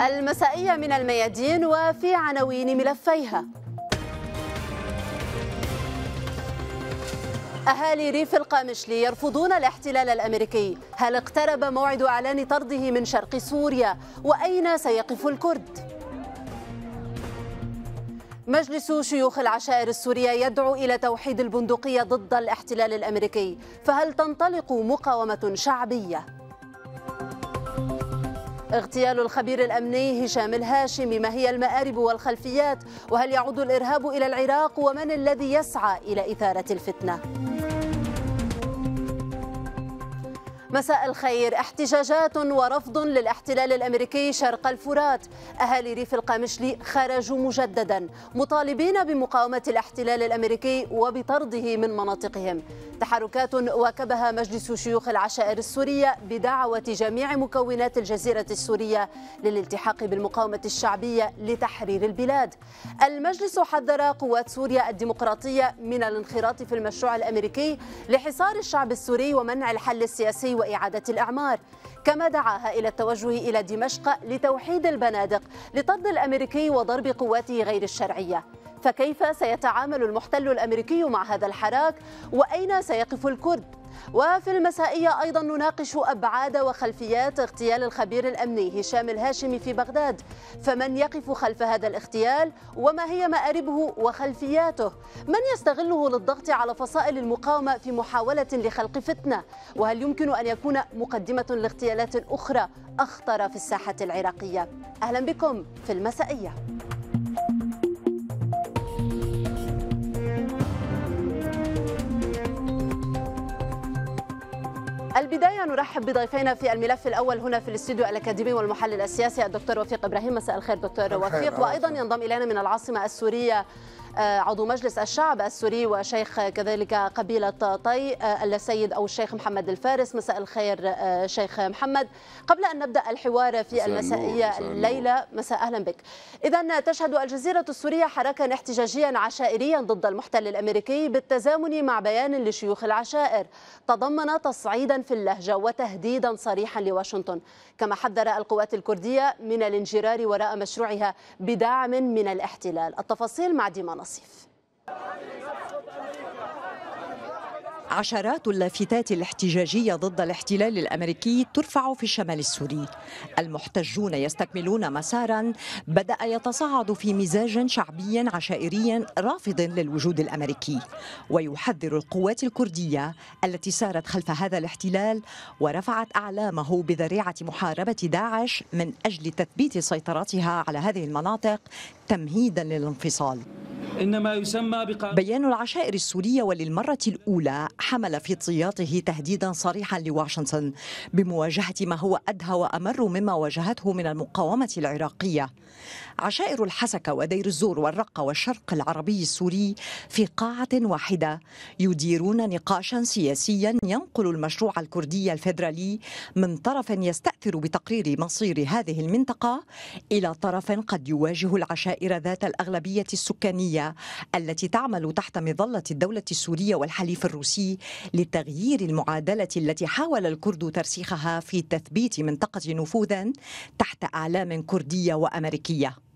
المسائية من الميادين وفي عناوين ملفيها أهالي ريف القامشلي يرفضون الاحتلال الأمريكي هل اقترب موعد إعلان طرده من شرق سوريا وأين سيقف الكرد؟ مجلس شيوخ العشائر السورية يدعو إلى توحيد البندقية ضد الاحتلال الأمريكي فهل تنطلق مقاومة شعبية؟ اغتيال الخبير الأمني هشام الهاشمي ما هي المآرب والخلفيات وهل يعود الإرهاب إلى العراق ومن الذي يسعى إلى إثارة الفتنة؟ مساء الخير. احتجاجات ورفض للاحتلال الأمريكي شرق الفرات. أهالي ريف القامشلي خرجوا مجددا مطالبين بمقاومة الاحتلال الأمريكي وبطرده من مناطقهم. تحركات واكبها مجلس شيوخ العشائر السورية بدعوة جميع مكونات الجزيرة السورية للالتحاق بالمقاومة الشعبية لتحرير البلاد. المجلس حذر قوات سوريا الديمقراطية من الانخراط في المشروع الأمريكي لحصار الشعب السوري ومنع الحل السياسي وإعادة الأعمار. كما دعاها إلى التوجه إلى دمشق لتوحيد البنادق لطرد الأمريكي وضرب قواته غير الشرعية. فكيف سيتعامل المحتل الأمريكي مع هذا الحراك؟ وأين سيقف الكرد؟ وفي المسائية أيضا نناقش أبعاد وخلفيات اغتيال الخبير الأمني هشام الهاشمي في بغداد. فمن يقف خلف هذا الاغتيال؟ وما هي مآربه وخلفياته؟ من يستغله للضغط على فصائل المقاومة في محاولة لخلق فتنة؟ وهل يمكن أن يكون مقدمة لاغتيالات أخرى أخطر في الساحة العراقية؟ أهلا بكم في المسائية. البداية نرحب بضيفينا في الملف الأول هنا في الاستوديو الأكاديمي والمحلل السياسي الدكتور وفيق إبراهيم. مساء الخير دكتور وفيق. وأيضا ينضم إلينا من العاصمة السورية عضو مجلس الشعب السوري وشيخ كذلك قبيلة طي آه، السيد أو الشيخ محمد الفارس. مساء الخير آه، شيخ محمد. قبل أن نبدأ الحوار في المسائية الليلة مساء أهلا بك. إذا تشهد الجزيرة السورية حراكا احتجاجيا عشائريا ضد المحتل الأمريكي بالتزامن مع بيان لشيوخ العشائر. تضمن تصعيدا في اللهجة وتهديدا صريحا لواشنطن. كما حذر القوات الكردية من الانجرار وراء مشروعها بدعم من الاحتلال. التفاصيل مع ديما offensif. عشرات اللافتات الاحتجاجية ضد الاحتلال الأمريكي ترفع في الشمال السوري المحتجون يستكملون مسارا بدأ يتصاعد في مزاج شعبي عشائري رافض للوجود الأمريكي ويحذر القوات الكردية التي سارت خلف هذا الاحتلال ورفعت أعلامه بذريعة محاربة داعش من أجل تثبيت سيطرتها على هذه المناطق تمهيدا للانفصال إنما يسمى. بيان العشائر السورية وللمرة الأولى حمل في طياته تهديدا صريحا لواشنطن بمواجهة ما هو أدهى وأمر مما واجهته من المقاومة العراقية. عشائر الحسكة ودير الزور والرقة والشرق العربي السوري في قاعة واحدة. يديرون نقاشا سياسيا ينقل المشروع الكردي الفيدرالي من طرف يستأثر بتقرير مصير هذه المنطقة إلى طرف قد يواجه العشائر ذات الأغلبية السكانية التي تعمل تحت مظلة الدولة السورية والحليف الروسي لتغيير المعادلة التي حاول الكرد ترسيخها في تثبيت منطقة نفوذ تحت أعلام كردية وأمريكية.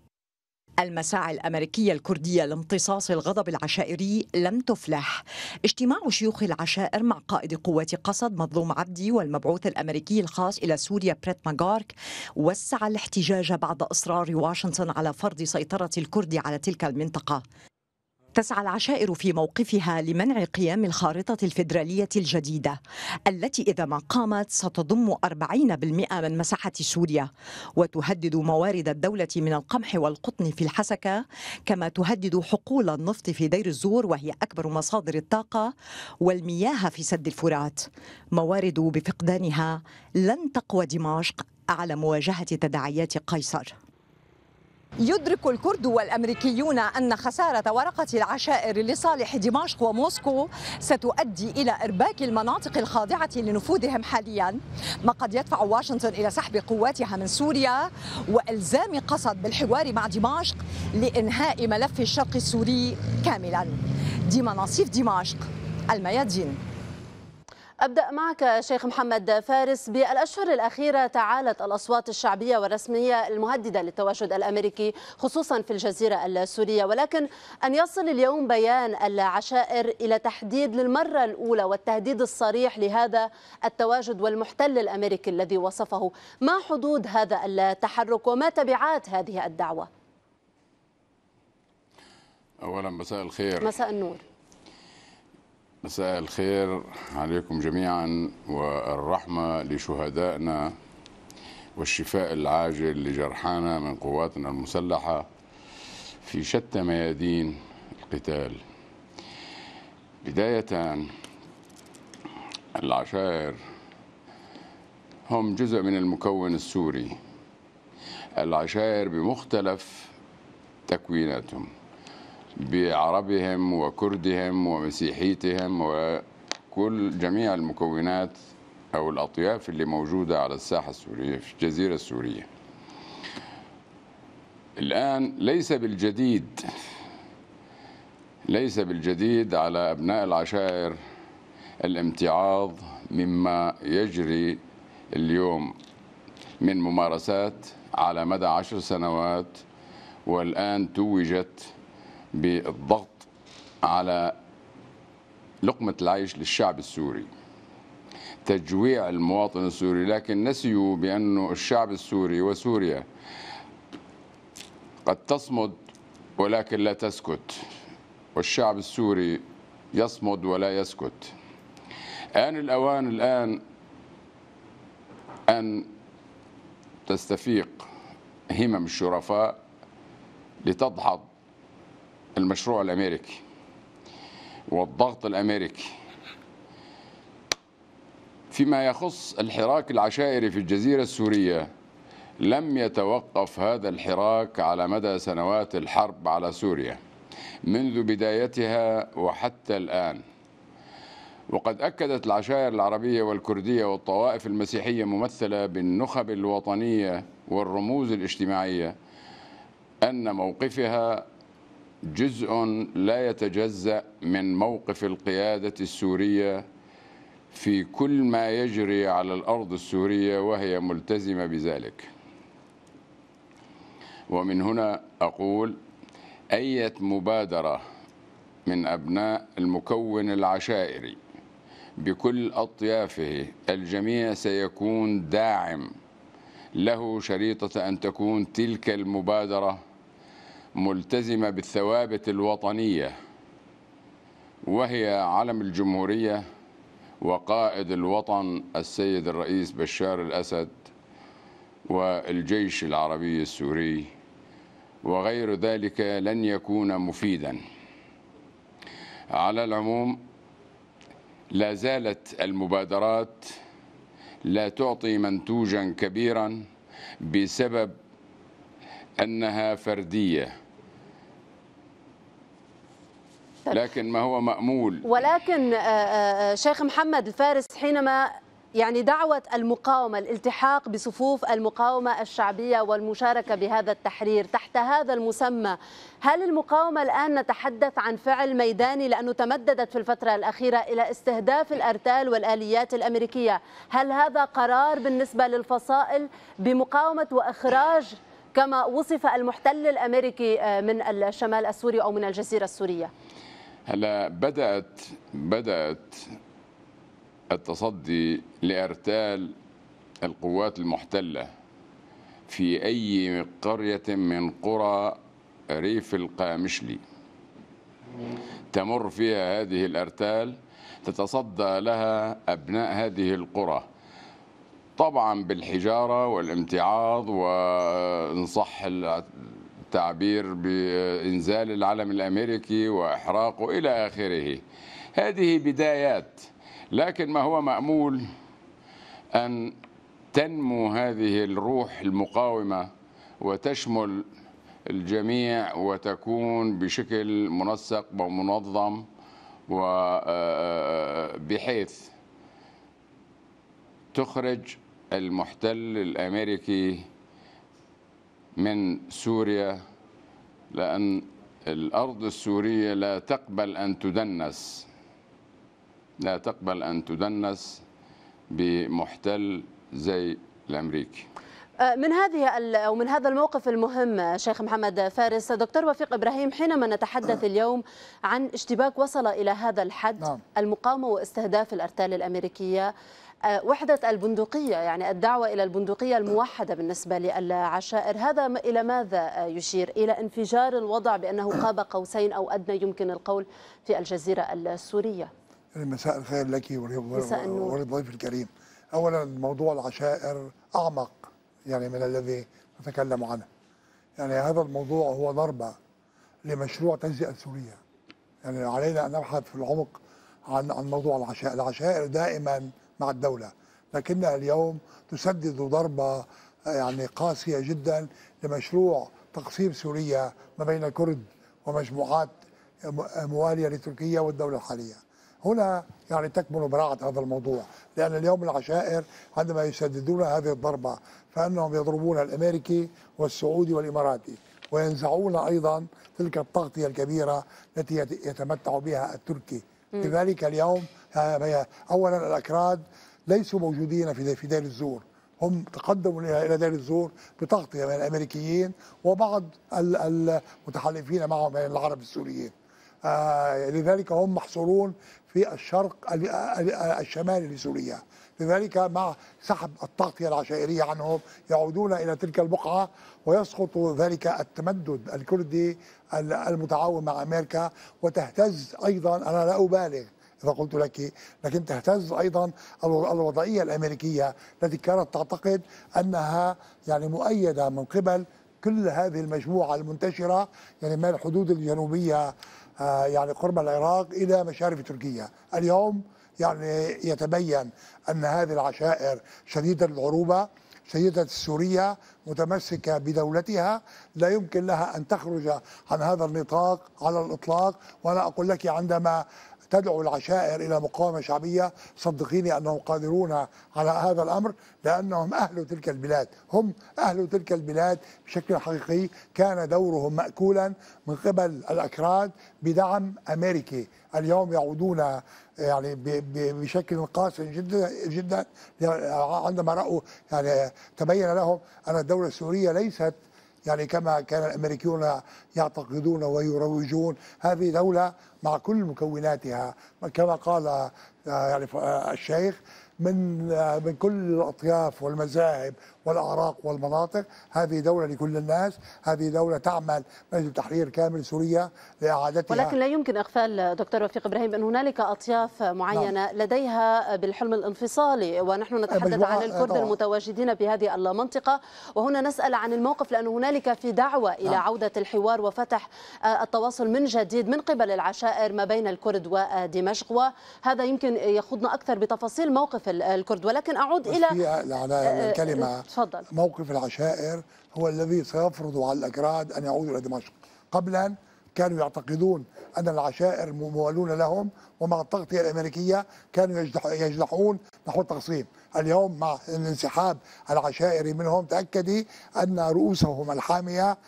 المساعي الأمريكية الكردية لامتصاص الغضب العشائري لم تفلح. اجتماع شيوخ العشائر مع قائد قوات قصد مظلوم عبدي والمبعوث الأمريكي الخاص إلى سوريا بريت ماغارك وسع الاحتجاج بعد إصرار واشنطن على فرض سيطرة الكرد على تلك المنطقة. تسعى العشائر في موقفها لمنع قيام الخارطة الفيدرالية الجديدة التي إذا ما قامت ستضم 40% من مساحة سوريا. وتهدد موارد الدولة من القمح والقطن في الحسكة كما تهدد حقول النفط في دير الزور وهي أكبر مصادر الطاقة والمياه في سد الفرات. موارد بفقدانها لن تقوى دمشق على مواجهة تداعيات قيصر. يدرك الكرد والأمريكيون أن خسارة ورقة العشائر لصالح دمشق وموسكو ستؤدي إلى إرباك المناطق الخاضعة لنفوذهم حاليا. ما قد يدفع واشنطن إلى سحب قواتها من سوريا وإلزام قصد بالحوار مع دمشق لإنهاء ملف الشرق السوري كاملا. ديما نصيف دمشق الميادين. أبدأ معك شيخ محمد فارس بالأشهر الأخيرة تعالت الأصوات الشعبية والرسمية المهددة للتواجد الأمريكي خصوصا في الجزيرة السورية. ولكن أن يصل اليوم بيان العشائر إلى تحديد للمرة الأولى والتهديد الصريح لهذا التواجد والمحتل الأمريكي الذي وصفه. ما حدود هذا التحرك وما تبعات هذه الدعوة؟ أولا مساء الخير. مساء النور. مساء الخير عليكم جميعا والرحمة لشهدائنا والشفاء العاجل لجرحانا من قواتنا المسلحة في شتى ميادين القتال. بداية العشائر هم جزء من المكون السوري. العشائر بمختلف تكويناتهم. بعربهم وكردهم ومسيحيتهم وكل جميع المكونات أو الأطياف اللي موجودة على الساحة السورية في الجزيرة السورية. الآن ليس بالجديد ليس بالجديد على أبناء العشائر الامتعاض مما يجري اليوم من ممارسات على مدى عشر سنوات والآن توجت بالضغط على لقمة العيش للشعب السوري. تجويع المواطن السوري لكن نسيوا بأن الشعب السوري وسوريا قد تصمد ولكن لا تسكت. والشعب السوري يصمد ولا يسكت. آن الأوان الآن أن تستفيق همم الشرفاء لتدحض المشروع الأمريكي والضغط الأمريكي. فيما يخص الحراك العشائري في الجزيرة السورية لم يتوقف هذا الحراك على مدى سنوات الحرب على سوريا منذ بدايتها وحتى الآن. وقد أكدت العشائر العربية والكردية والطوائف المسيحية ممثلة بالنخب الوطنية والرموز الاجتماعية أن موقفها جزء لا يتجزأ من موقف القيادة السورية في كل ما يجري على الأرض السورية وهي ملتزمة بذلك. ومن هنا أقول أية مبادرة من أبناء المكون العشائري بكل أطيافه الجميع سيكون داعم له شريطة أن تكون تلك المبادرة ملتزمة بالثوابت الوطنية وهي علم الجمهورية وقائد الوطن السيد الرئيس بشار الأسد والجيش العربي السوري وغير ذلك لن يكون مفيدا. على العموم لا زالت المبادرات لا تعطي منتوجا كبيرا بسبب أنها فردية. لكن ما هو مأمول. ولكن شيخ محمد الفارس حينما يعني دعوة المقاومة الالتحاق بصفوف المقاومة الشعبية والمشاركة بهذا التحرير تحت هذا المسمى هل المقاومة الآن نتحدث عن فعل ميداني لأنه تمددت في الفترة الأخيرة إلى استهداف الأرتال والآليات الأمريكية؟ هل هذا قرار بالنسبة للفصائل بمقاومة وإخراج كما وصف المحتل الأمريكي من الشمال السوري أو من الجزيرة السورية؟ هلا بدات بدأت التصدي لأرتال القوات المحتلة في أي قرية من قرى ريف القامشلي. تمر فيها هذه الأرتال تتصدى لها أبناء هذه القرى. طبعا بالحجارة والامتعاض وإن صح التعبير بإنزال العلم الأمريكي وإحراقه إلى آخره. هذه بدايات لكن ما هو مأمول أن تنمو هذه الروح المقاومة وتشمل الجميع وتكون بشكل منسق ومنظم وبحيث تخرج المحتل الأمريكي من سوريا لأن الأرض السورية لا تقبل أن تدنس لا تقبل أن تدنس بمحتل زي الأمريكي آه، من هذه أو من هذا الموقف المهم شيخ محمد فارس دكتور وفيق إبراهيم حينما نتحدث اليوم عن اشتباك وصل إلى هذا الحد نعم. المقاومة واستهداف الأرتال الأمريكية آه، وحدة البندقية يعني الدعوة إلى البندقية الموحدة بالنسبة للعشائر. هذا إلى ماذا آه، يشير؟ إلى انفجار الوضع بأنه قاب قوسين أو أدنى يمكن القول في الجزيرة السورية. مساء الخير لك. وللضيف الكريم. اولا موضوع العشائر أعمق يعني من الذي نتكلم عنه. يعني هذا الموضوع هو ضربة لمشروع تجزئة سوريا يعني علينا أن نبحث في العمق عن عن موضوع العشائر العشائر دائما مع الدولة. لكنها اليوم تسدد ضربة يعني قاسية جدا لمشروع تقسيم سوريا ما بين كرد ومجموعات موالية لتركيا والدولة الحالية. هنا يعني تكمن براعة هذا الموضوع لأن اليوم العشائر عندما يسددون هذه الضربة فإنهم يضربون الأمريكي والسعودي والإماراتي وينزعون أيضا تلك التغطية الكبيرة التي يت- يتمتع بها التركي. لذلك اليوم أولا الأكراد ليسوا موجودين في في دير الزور. هم تقدموا إلى دير الزور بتغطية من الأمريكيين وبعض ال- المتحالفين معهم من العرب السوريين. آه، لذلك هم محصورون في الشرق ال- ال- الشمالي لسوريا. لذلك مع سحب التغطية العشائرية عنهم يعودون إلى تلك البقعة ويسقط ذلك التمدد الكردي ال- المتعاون مع أمريكا وتهتز أيضا. أنا لا أبالغ إذا قلت لك لكن تهتز أيضا الو- الوضعية الأمريكية التي كانت تعتقد أنها يعني مؤيدة من قبل كل هذه المجموعة المنتشرة يعني من الحدود الجنوبية آه، يعني قرب العراق إلى مشارف تركيا. اليوم يعني يتبين أن هذه العشائر شديدة العروبة شديدة السورية متمسكة بدولتها لا يمكن لها أن تخرج عن هذا النطاق على الإطلاق. وأنا أقول لك عندما تدعو العشائر إلى مقاومة شعبية صدقيني أنهم قادرون على هذا الأمر لأنهم أهل تلك البلاد، هم أهل تلك البلاد بشكل حقيقي. كان دورهم ماكولا من قبل الأكراد بدعم أمريكي، اليوم يعودون يعني بشكل قاس جدا جدا عندما رأوا يعني تبين لهم أن الدولة السورية ليست يعني كما كان الأمريكيون يعتقدون ويروجون هذه دولة مع كل مكوناتها. كما قال آه، يعني آه، الشيخ من آه، من كل الأطياف والمذاهب والأعراق والمناطق. هذه دولة لكل الناس. هذه دولة تعمل من أجل تحرير كامل سوريا لإعادتها. ولكن لا يمكن إغفال دكتور وفيق إبراهيم بان هنالك أطياف معينة لديها بالحلم الانفصالي ونحن نتحدث عن الكرد طبعاً. المتواجدين بهذه المنطقة. وهنا نسأل عن الموقف لأن هنالك في دعوة إلى نعم. عودة الحوار وفتح آه، التواصل من جديد من قبل العشائر ما بين الكرد ودمشق. وهذا يمكن يخوضنا أكثر بتفاصيل موقف ال- الكرد. ولكن أعود بس إلى تفضل موقف العشائر هو الذي سيفرض على الأكراد أن يعودوا إلى دمشق. قبلا كانوا يعتقدون أن العشائر موالون لهم ومع التغطية الأمريكية كانوا يجدح يجدحون. نحو التقسيم. اليوم مع الانسحاب العشائري منهم تأكدي أن رؤوسهم الحامية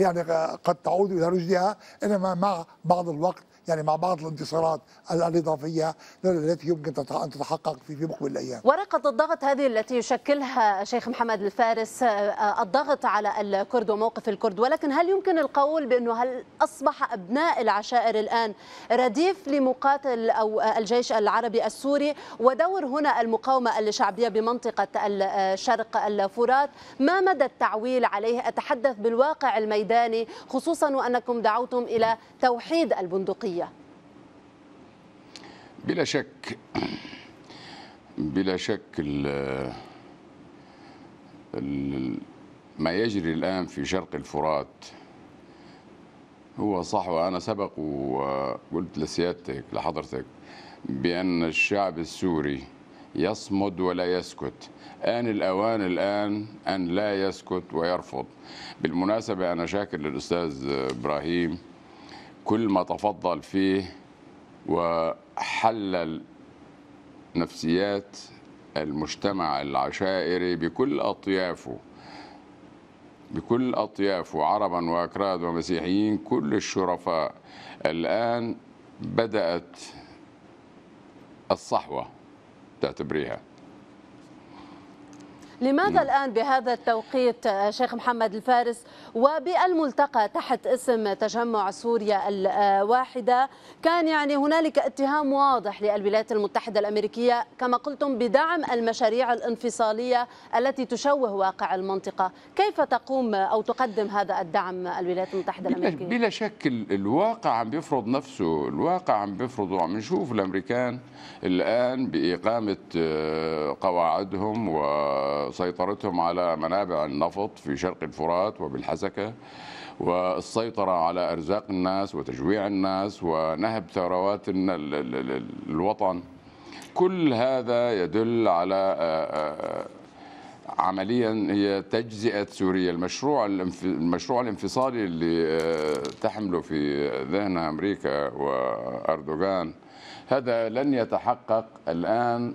يعني قد تعود إلى رشدها إنما مع بعض الوقت يعني مع بعض الانتصارات الإضافية التي يمكن أن تتحقق في مقبل الأيام. ورقة الضغط هذه التي يشكلها شيخ محمد الفارس آه، الضغط على الكرد وموقف الكرد ولكن هل يمكن القول بأنه هل أصبح أبناء العشائر الآن رديف لمقاتل أو الجيش العربي السوري؟ ودور هنا المقاومة الشعبية بمنطقة الشرق الفرات. ما مدى التعويل عليه؟ أتحدث بالواقع الميداني خصوصا وأنكم دعوتم إلى توحيد البندقية. بلا شك بلا شك ال- ما يجري الآن في شرق الفرات هو صح وأنا سبق وقلت لسيادتك لحضرتك بأن الشعب السوري يصمد ولا يسكت. آن الأوان الآن أن لا يسكت ويرفض. بالمناسبة أنا شاكر للأستاذ إبراهيم. كل ما تفضل فيه وحلل نفسيات المجتمع العشائري بكل أطيافه بكل أطيافه عربا وأكراد ومسيحيين كل الشرفاء. الآن بدأت الصحوة تعتبريها. لماذا الآن بهذا التوقيت آه، شيخ محمد الفارس؟ وبالملتقى تحت اسم تجمع سوريا الواحدة كان يعني هنالك اتهام واضح للولايات المتحدة الأمريكية كما قلتم بدعم المشاريع الانفصالية التي تشوه واقع المنطقة. كيف تقوم أو تقدم هذا الدعم الولايات المتحدة بلا, الأمريكية؟ بلا شك ال- الواقع عم بيفرض نفسه الواقع عم بيفرض وعم نشوف الأمريكان الآن بإقامة آه، قواعدهم وسيطرتهم على منابع النفط في شرق الفرات وبالحسكة والسيطرة على أرزاق الناس وتجويع الناس ونهب ثروات الوطن. كل هذا يدل على آه، آه، عمليا هي تجزئة سوريا. المشروع المشروع الانفصالي اللي آه، تحمله في ذهنها أمريكا وأردوغان هذا لن يتحقق الآن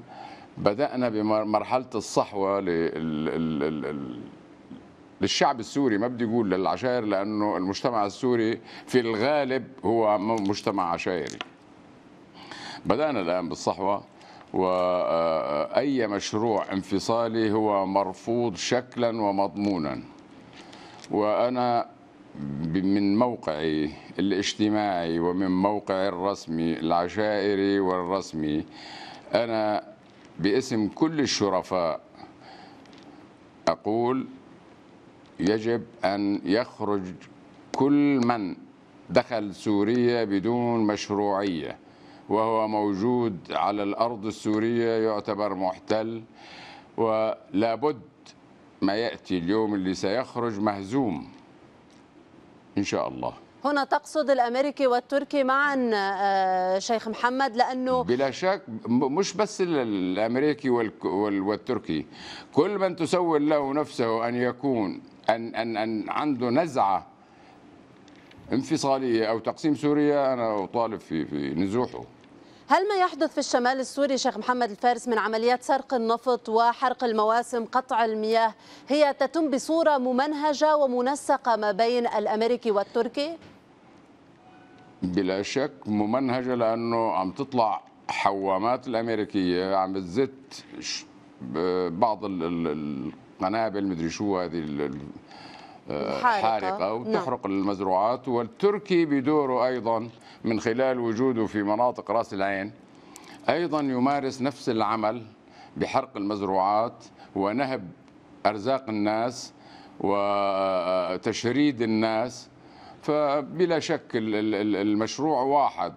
بدأنا بمرحلة الصحوة لل- ال- ال- ال- للشعب السوري ما بدي أقول للعشائر لأنه المجتمع السوري في الغالب هو مجتمع عشائري. بدأنا الآن بالصحوة وأي مشروع انفصالي هو مرفوض شكلا ومضمونا. وأنا ب- من موقعي الاجتماعي ومن موقعي الرسمي العشائري والرسمي أنا باسم كل الشرفاء أقول يجب أن يخرج كل من دخل سوريا بدون مشروعية وهو موجود على الأرض السورية يعتبر محتل ولابد ما يأتي اليوم اللي سيخرج مهزوم. إن شاء الله. هنا تقصد الأمريكي والتركي معا آه، شيخ محمد لأنه بلا شك مش بس ال- الأمريكي والتركي. كل من تسول له نفسه أن يكون أن أن أن عنده نزعة انفصالية أو تقسيم سوريا أنا أطالب في في نزوحه. هل ما يحدث في الشمال السوري شيخ محمد الفارس من عمليات سرق النفط وحرق المواسم قطع المياه هي تتم بصورة ممنهجة ومنسقة ما بين الأمريكي والتركي؟ بلا شك ممنهجة لأنه عم تطلع حوامات الأمريكية عم بتزت بعض ال- ال- القنابل مدري شو هذه ال- الحارقة. حارقة نعم. وتحرق المزروعات والتركي بدوره أيضا من خلال وجوده في مناطق رأس العين أيضا يمارس نفس العمل بحرق المزروعات ونهب أرزاق الناس وتشريد الناس. فبلا شك ال- ال- ال- المشروع واحد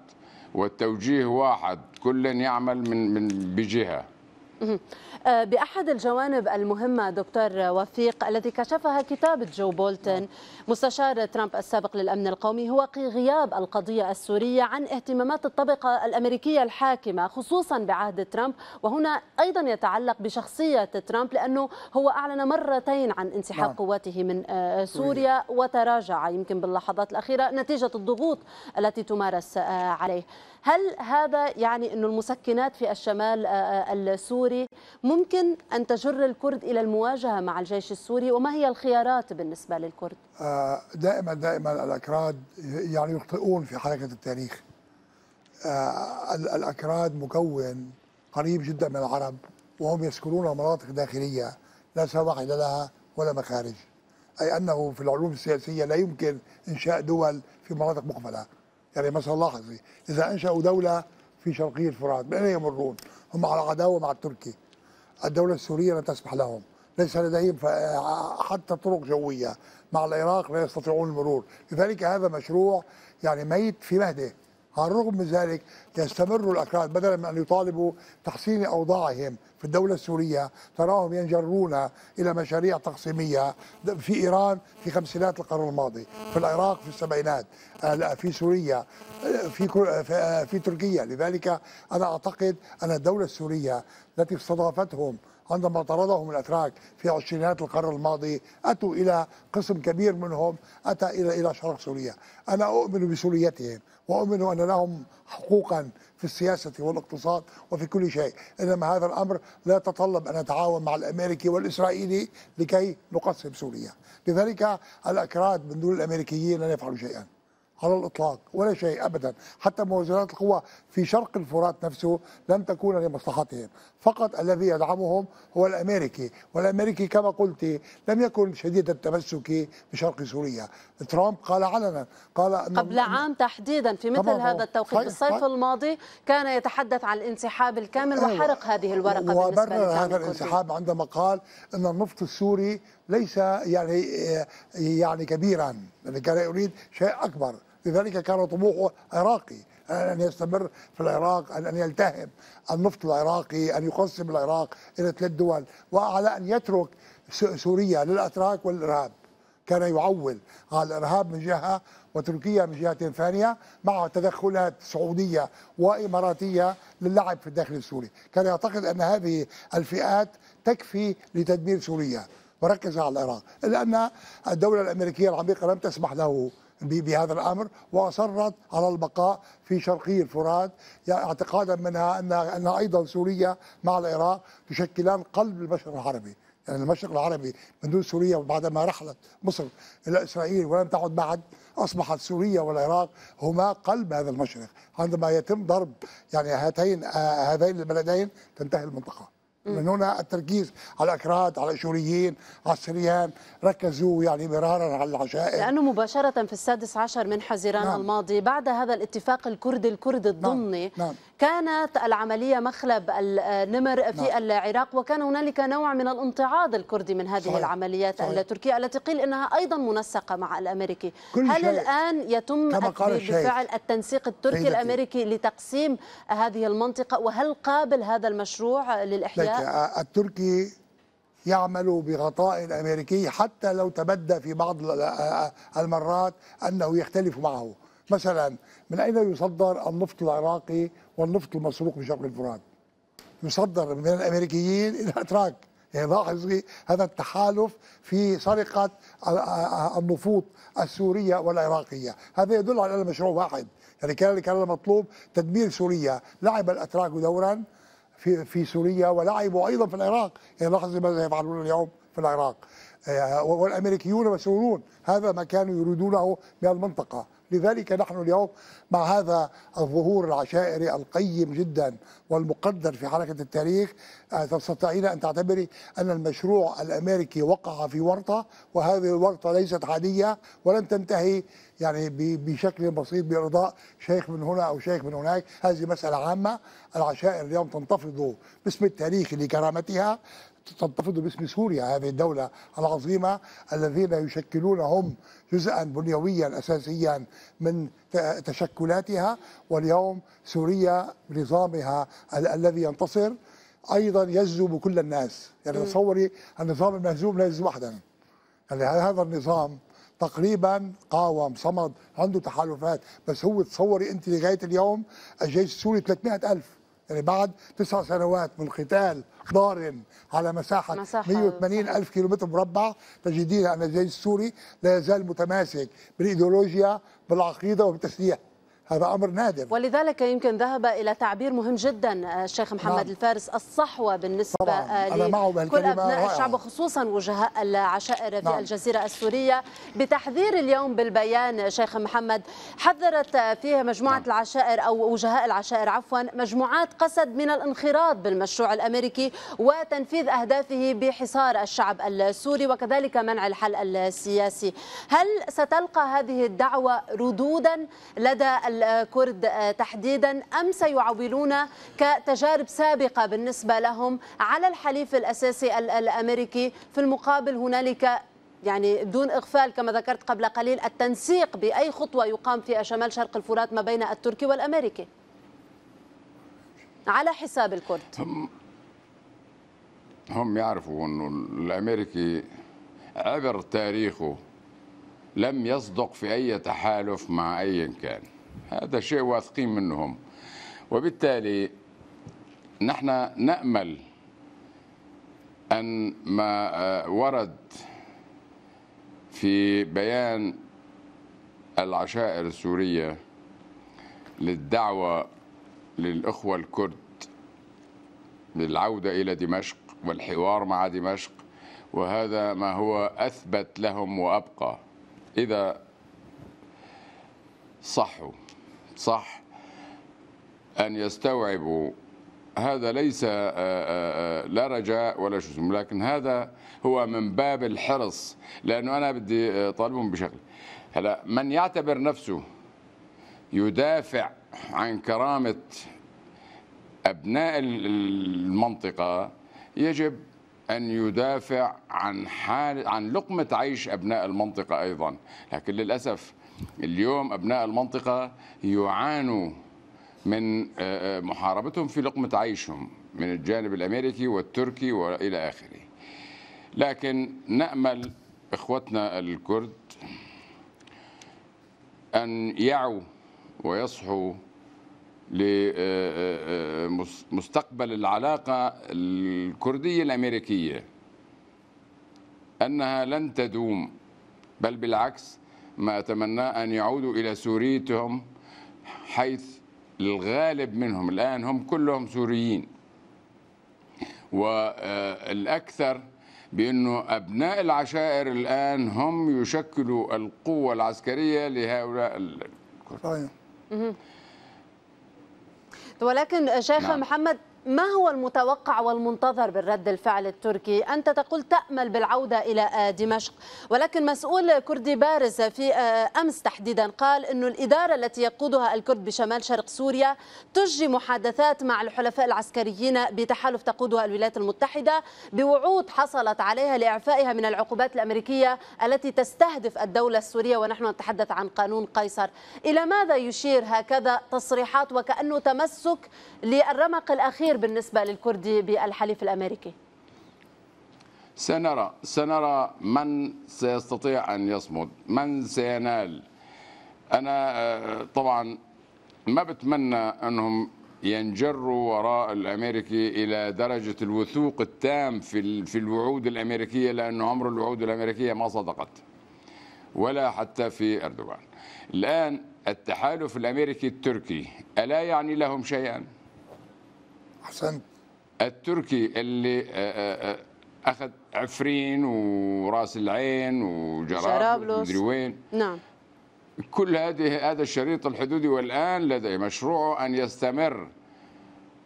والتوجيه واحد كل يعمل من من بجهة. بأحد الجوانب المهمة دكتور وفيق التي كشفها كتابة جو بولتون مستشار ترامب السابق للأمن القومي هو غياب القضية السورية عن اهتمامات الطبقة الأمريكية الحاكمة خصوصا بعهد ترامب. وهنا أيضا يتعلق بشخصية ترامب لأنه هو أعلن مرتين عن انسحاب نعم. قواته من آه، سوريا. وتراجع يمكن باللحظات الأخيرة نتيجة الضغوط التي تمارس آه، عليه. هل هذا يعني أن المسكنات في الشمال آه، آه، السوري ممكن أن تجر الكرد إلى المواجهة مع الجيش السوري وما هي الخيارات بالنسبة للكرد؟ آه، دائما دائما الأكراد يعني يخطئون في حركة التاريخ آه، ال- الأكراد مكون قريب جدا من العرب وهم يسكنون مناطق داخلية لا سواحل لها ولا مخارج أي أنه في العلوم السياسية لا يمكن إنشاء دول في مناطق مقبلة يعني مثلا لاحظي إذا أنشأوا دولة في شرقي الفرات من أين يمرون؟ هم على عداوة مع التركي. الدولة السورية لا تسمح لهم. ليس لديهم حتى طرق جوية. مع العراق لا يستطيعون المرور. لذلك هذا مشروع يعني ميت في مهده. على الرغم من ذلك يستمر الأكراد بدلا من أن يطالبوا تحسين أوضاعهم في الدولة السورية تراهم ينجرون إلى مشاريع تقسيمية في إيران في خمسينات القرن الماضي في العراق في السبعينات آه، لا، في سوريا آه، في- آه، في تركيا. لذلك أنا أعتقد أن الدولة السورية التي استضافتهم عندما طردهم الأتراك في عشرينات القرن الماضي أتوا إلى قسم كبير منهم أتى إلى إلى شرق سوريا، أنا أؤمن بسوريتهم. وأؤمن أن لهم حقوقا في السياسة والاقتصاد وفي كل شيء، إنما هذا الأمر لا يتطلب أن نتعاون مع الأمريكي والإسرائيلي لكي نقسم سوريا، لذلك الأكراد من دون الأمريكيين لن يفعلوا شيئا. على الإطلاق ولا شيء ابدا. حتى موازنات القوى في شرق الفرات نفسه لم تكون لمصلحتهم. فقط الذي يدعمهم هو الأمريكي والأمريكي كما قلت لم يكن شديد التمسك بشرق سوريا. ترامب قال علنا قال قبل عام تحديدا في مثل هذا التوقيت في الصيف الماضي كان يتحدث عن الانسحاب الكامل أيوة. وحرق هذه الورقة وبرر هذا الانسحاب عندما قال أن النفط السوري ليس يعني يعني كبيرا كان يريد شيء أكبر. لذلك كان طموحه عراقي أن يستمر في العراق أن يلتهم. النفط العراقي أن يقسم العراق إلى ثلاث دول وعلى أن يترك سوريا للأتراك والإرهاب. كان يعول على الإرهاب من جهة وتركيا من جهة ثانية مع تدخلات سعودية وإماراتية للعب في الداخل السوري. كان يعتقد أن هذه الفئات تكفي لتدمير سوريا. وركز على العراق. إلا أن الدولة الأمريكية العميقة لم تسمح له بهذا الأمر وأصرت على البقاء في شرقي الفرات اعتقادا منها أنها أنها أيضا سوريا مع العراق تشكلان قلب المشرق العربي. يعني المشرق العربي من دون سوريا بعدما رحلت مصر إلى إسرائيل ولم تعد بعد أصبحت سوريا والعراق هما قلب هذا المشرق عندما يتم ضرب يعني هاتين هذين البلدين تنتهي المنطقة. من هنا التركيز على الأكراد على الأشوريين على السريان ركزوا يعني مرارا على العشائر لأنه مباشرة في السادس عشر من حزيران نعم. الماضي بعد هذا الاتفاق الكردي الكردي الضمني نعم. نعم. كانت العملية مخلب النمر في نعم. العراق وكان هنالك نوع من الامتعاض الكردي من هذه صحيح. العمليات صحيح. التركية التي قيل إنها أيضا منسقة مع الأمريكي كل هل شيء. الآن يتم بالفعل التنسيق التركي سيدتي. الأمريكي لتقسيم هذه المنطقة وهل قابل هذا المشروع للإحياء التركي يعمل بغطاء امريكي حتى لو تبدى في بعض المرات أنه يختلف معه. مثلا من أين يصدر النفط العراقي والنفط المسروق في شرق الفرات؟ يصدر من الأمريكيين إلى الأتراك. يعني لاحظي هذا التحالف في سرقة النفوط السورية والعراقية. هذا يدل على مشروع واحد. يعني كان كان المطلوب تدمير سوريا. لعب الأتراك دورا. في في سوريا ولعبوا أيضا في العراق. يعني لاحظي ماذا يفعلون اليوم في العراق. آه، والأمريكيون مسؤولون. هذا ما كانوا يريدونه من المنطقة. لذلك نحن اليوم مع هذا الظهور العشائري القيم جدا والمقدر في حركة التاريخ آه، تستطيعين أن تعتبري أن المشروع الأمريكي وقع في ورطة وهذه الورطة ليست عادية ولن تنتهي يعني بشكل بسيط بإرضاء شيخ من هنا أو شيخ من هناك. هذه مسألة عامة العشائر اليوم تنتفض باسم التاريخ لكرامتها تنتفض باسم سوريا هذه الدولة العظيمة الذين يشكلون هم جزءا بنيويا أساسيا من تشكلاتها. واليوم سوريا بنظامها الذي ينتصر. أيضا يجذب كل الناس. يعني تصوري النظام المهزوم لا يجذب احدا. يعني هذا النظام تقريبا قاوم صمد عنده تحالفات بس هو تصوري أنت لغاية اليوم الجيش السوري 300 ألف. يعني بعد تسع سنوات من قتال ضار على مساحة, مساحة 180 ألف كيلومتر مربع تجدين أن الجيش السوري لا يزال متماسك بالإيديولوجيا بالعقيدة وبالتسليح. هذا أمر نادر ولذلك يمكن ذهب إلى تعبير مهم جدا آه، الشيخ محمد نعم. الفارس الصحوة بالنسبة معه لكل أبناء الشعب وخصوصا وجهاء العشائر في نعم. الجزيرة السورية بتحذير اليوم بالبيان شيخ محمد حذرت فيه مجموعة نعم. العشائر أو وجهاء العشائر عفوا مجموعات قسد من الانخراط بالمشروع الأمريكي وتنفيذ أهدافه بحصار الشعب السوري وكذلك منع الحل السياسي هل ستلقى هذه الدعوة ردودا لدى الكرد تحديدا أم سيعولون كتجارب سابقة بالنسبة لهم على الحليف الأساسي الأمريكي. في المقابل هنالك يعني بدون إغفال كما ذكرت قبل قليل التنسيق بأي خطوة يقام في شمال شرق الفرات ما بين التركي والأمريكي. على حساب الكرد. هم, هم يعرفوا أنه الأمريكي عبر تاريخه لم يصدق في أي تحالف مع أي كان. هذا شيء واثقين منهم. وبالتالي نحن نأمل أن ما آه، ورد في بيان العشائر السورية للدعوة للإخوة الكرد للعودة إلى دمشق والحوار مع دمشق وهذا ما هو أثبت لهم وأبقى. إذا صحوا صح أن يستوعبوا. هذا ليس آه، آه، آه، لا رجاء ولا شو اسمه لكن هذا هو من باب الحرص لأنه أنا بدي طالبهم بشغله هلا من يعتبر نفسه يدافع عن كرامة أبناء المنطقة يجب أن يدافع عن حال عن لقمة عيش أبناء المنطقة أيضا. لكن للأسف اليوم أبناء المنطقة يعانوا من آه، آه، محاربتهم في لقمة عيشهم من الجانب الأمريكي والتركي وإلى آخره. لكن نأمل إخوتنا الكرد أن يعوا ويصحوا لمستقبل العلاقة الكردية الأمريكية. أنها لن تدوم بل بالعكس ما أتمناه أن يعودوا إلى سوريتهم حيث الغالب منهم الآن هم كلهم سوريين. والأكثر بأنه أبناء العشائر الآن هم يشكلوا القوة العسكرية لهؤلاء الكرد ولكن شيخ نعم. محمد ما هو المتوقع والمنتظر بالرد الفعل التركي؟ أنت تقول تأمل بالعودة إلى دمشق ولكن مسؤول كردي بارز في أمس تحديدا قال أن الإدارة التي يقودها الكرد بشمال شرق سوريا تجري محادثات مع الحلفاء العسكريين بتحالف تقودها الولايات المتحدة بوعود حصلت عليها لإعفائها من العقوبات الأمريكية التي تستهدف الدولة السورية ونحن نتحدث عن قانون قيصر إلى ماذا يشير هكذا تصريحات وكأنه تمسك للرمق الأخير بالنسبة للكردي بالحليف الأمريكي سنرى سنرى من سيستطيع أن يصمد من سينال أنا آه، طبعا ما بتمنى أنهم ينجروا وراء الأمريكي إلى درجة الوثوق التام في في الوعود الأمريكية لأنه عمر الوعود الأمريكية ما صدقت ولا حتى في إردوغان. الآن التحالف الأمريكي التركي ألا يعني لهم شيئا؟ احسنت التركي اللي آه، آه، آه، أخذ عفرين وراس العين وجرابلس ومدري وين. نعم. كل هذه هذا الشريط الحدودي والآن لديه مشروعه أن يستمر.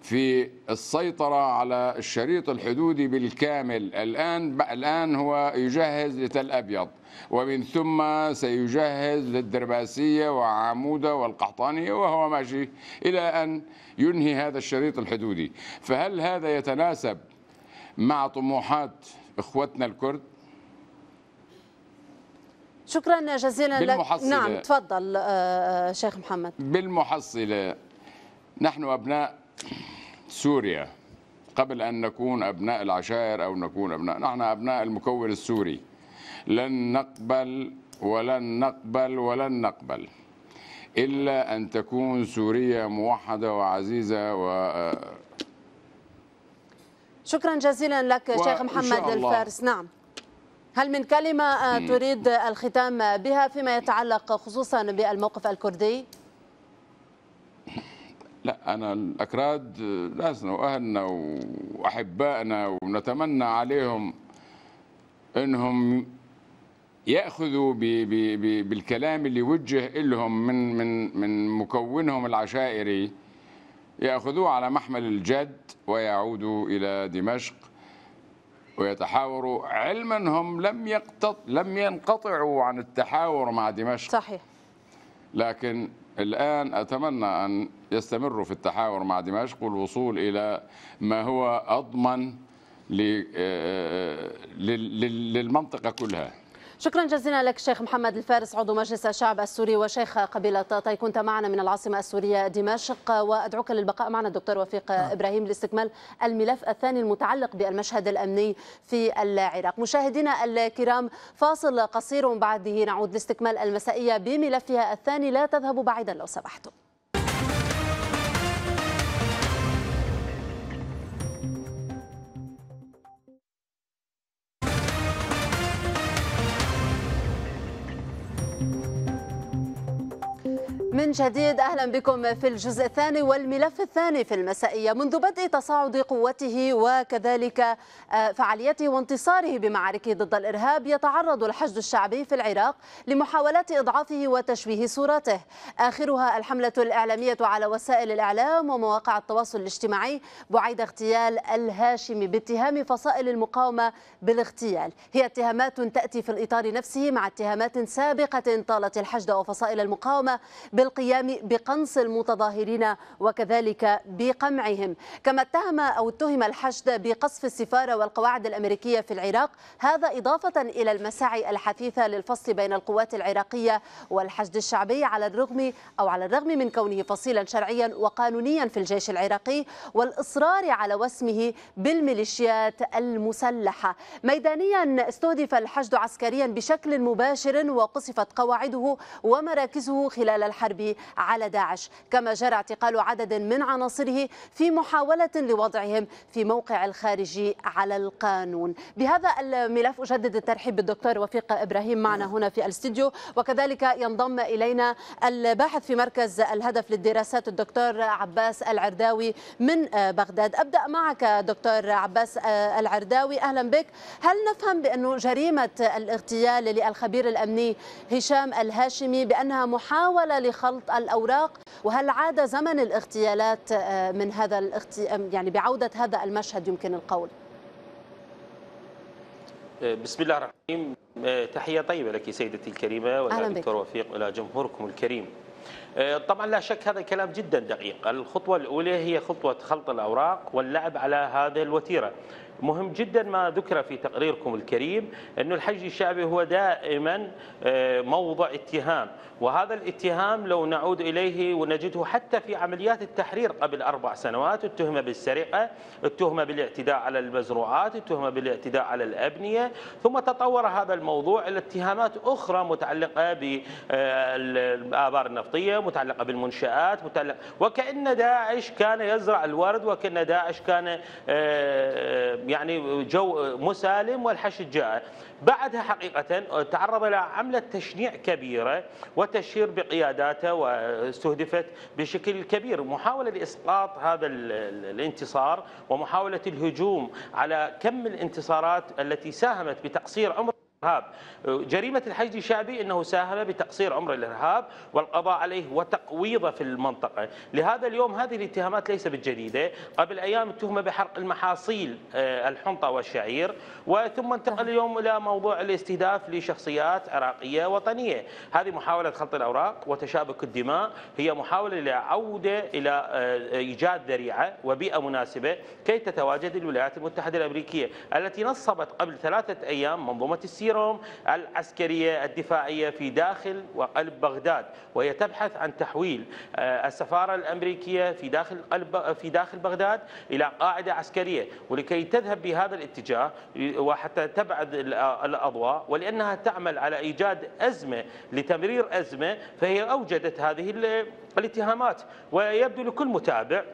في السيطرة على الشريط الحدودي بالكامل. الآن الآن هو يجهز لتل أبيض ومن ثم سيجهز للدرباسية وعمودة والقحطانية وهو ماشي إلى أن ينهي هذا الشريط الحدودي. فهل هذا يتناسب مع طموحات إخوتنا الكرد؟ شكرا جزيلا لك. نعم تفضل آه، آه، شيخ محمد. بالمحصلة نحن أبناء سوريا قبل أن نكون أبناء العشائر أو نكون أبناء نحن أبناء المكون السوري. لن نقبل ولن نقبل ولن نقبل إلا أن تكون سوريا موحدة وعزيزة و شكرا جزيلا لك شيخ محمد الفارس. نعم. هل من كلمة تريد الختام بها فيما يتعلق خصوصا بالموقف الكردي؟ لا أنا الأكراد ناسنا وأهلنا وأحبائنا ونتمنى عليهم أنهم يأخذوا بي بي بي بالكلام اللي وجه لهم من من من مكونهم العشائري. يأخذوه على محمل الجد ويعودوا إلى دمشق ويتحاوروا. علما هم لم يقتط لم ينقطعوا عن التحاور مع دمشق. صحيح. لكن الآن أتمنى أن يستمروا في التحاور مع دمشق والوصول إلى ما هو أضمن آه، آه، للمنطقة كلها. شكرا جزيلا لك شيخ محمد الفارس عضو مجلس الشعب السوري وشيخ قبيلة طاي كنت معنا من العاصمة السورية دمشق وأدعوك للبقاء معنا الدكتور وفيق نعم. إبراهيم لاستكمال الملف الثاني المتعلق بالمشهد الأمني في العراق. مشاهدينا الكرام فاصل قصير وبعده نعود لاستكمال المسائية بملفها الثاني. لا تذهبوا بعيدا لو سمحتم. من جديد. أهلا بكم في الجزء الثاني والملف الثاني في المسائية. منذ بدء تصاعد قوته وكذلك آه، فعاليته وانتصاره بمعاركه ضد الإرهاب يتعرض الحشد الشعبي في العراق لمحاولات إضعافه وتشويه صورته. آخرها الحملة الإعلامية على وسائل الإعلام ومواقع التواصل الاجتماعي بعيد اغتيال الهاشمي باتهام فصائل المقاومة بالاغتيال. هي اتهامات تأتي في الإطار نفسه مع اتهامات سابقة طالت الحشد وفصائل المقاومة بالقيام بقنص المتظاهرين وكذلك بقمعهم. كما اتهم أو اتهم الحشد بقصف السفارة والقواعد الأمريكية في العراق هذا إضافة إلى المساعي الحثيثة للفصل بين القوات العراقية والحشد الشعبي على الرغم أو على الرغم من كونه فصيلا شرعيا وقانونيا في الجيش العراقي والإصرار على وسمه بالميليشيات المسلحة. ميدانيا استهدف الحشد عسكريا بشكل مباشر وقصفت قواعده ومراكزه خلال الحرب على داعش. كما جرى اعتقال عدد من عناصره في محاولة لوضعهم في موقع الخارج على القانون. بهذا الملف أجدد الترحيب بالدكتور وفيق إبراهيم معنا هنا في الاستديو وكذلك ينضم إلينا الباحث في مركز الهدف للدراسات الدكتور عباس العرداوي من بغداد. أبدأ معك دكتور عباس العرداوي. أهلا بك. هل نفهم بأنه جريمة الاغتيال للخبير الأمني هشام الهاشمي بأنها محاولة لخلط الأوراق؟ وهل عاد زمن الاغتيالات آه، من هذا الاغتي... يعني بعودة هذا المشهد يمكن القول؟ آه، بسم الله الرحمن الرحيم. آه، تحية طيبة لك سيدتي الكريمة وإلى دكتور وفيق وإلى جمهوركم الكريم. طبعا لا شك هذا كلام جدا دقيق. الخطوة الأولى هي خطوة خلط الأوراق واللعب على هذه الوتيرة. مهم جدا ما ذكر في تقريركم الكريم أن الحج الشعبي هو دائما آه، موضع اتهام. وهذا الاتهام لو نعود إليه ونجده حتى في عمليات التحرير قبل أربع سنوات اتهم بالسرقة اتهم بالاعتداء على المزروعات اتهم بالاعتداء على الأبنية. ثم تطور هذا الموضوع إلى اتهامات أخرى متعلقة بالآبار النفطية متعلقة بالمنشآت متعلقة وكأن داعش كان يزرع الورد وكأن داعش كان آه، يعني جو مسالم والحشد جاء. بعدها حقيقة تعرض إلى عملة تشنيع كبيرة وتشهير بقياداته واستهدفت بشكل كبير. محاولة لإسقاط هذا الانتصار ومحاولة الهجوم على كم الانتصارات التي ساهمت بتقصير عمر الإرهاب. جريمة الحشد الشعبي إنه ساهم بتقصير عمر الإرهاب والقضاء عليه وتقويضه في المنطقة. لهذا اليوم هذه الاتهامات ليست بالجديدة. قبل أيام اتهم بحرق المحاصيل آه، الحنطة والشعير وثم انتقل اليوم إلى موضوع الاستهداف لشخصيات عراقية وطنية. هذه محاولة خلط الأوراق وتشابك الدماء. هي محاولة لعودة إلى آه، إيجاد ذريعة وبيئة مناسبة كي تتواجد الولايات المتحدة الأمريكية التي نصبت قبل ثلاثة أيام منظومة السيرة. تأثيرهم العسكرية الدفاعية في داخل وقلب بغداد وهي تبحث عن تحويل آه، السفارة الأمريكية في داخل قلب في داخل بغداد إلى قاعدة عسكرية ولكي تذهب بهذا الاتجاه وحتى تبعد الأضواء ولأنها تعمل على إيجاد أزمة لتمرير أزمة فهي أوجدت هذه الاتهامات ويبدو لكل متابع